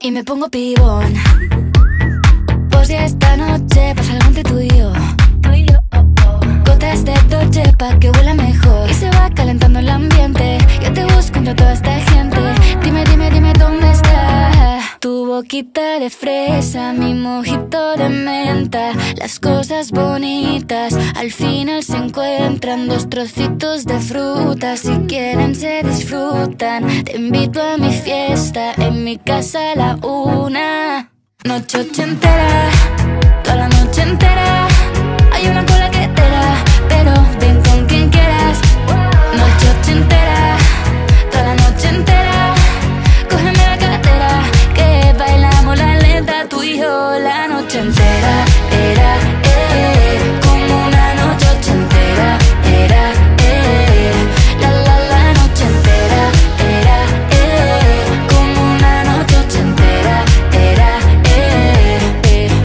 y me pongo pibón. Pues ya esta noche pasa algo entre tú y yo. Gotas de Dolce pa' que huela mejor. Y se va calentando el ambiente. Yo te busco entre toda esta Tu boquita de fresa, mi mojito de menta. Las cosas bonitas al final se encuentran. Dos trocitos de fruta, si quieren se disfrutan. Te invito a mi fiesta, en mi casa a la una. Noche entera no te enteras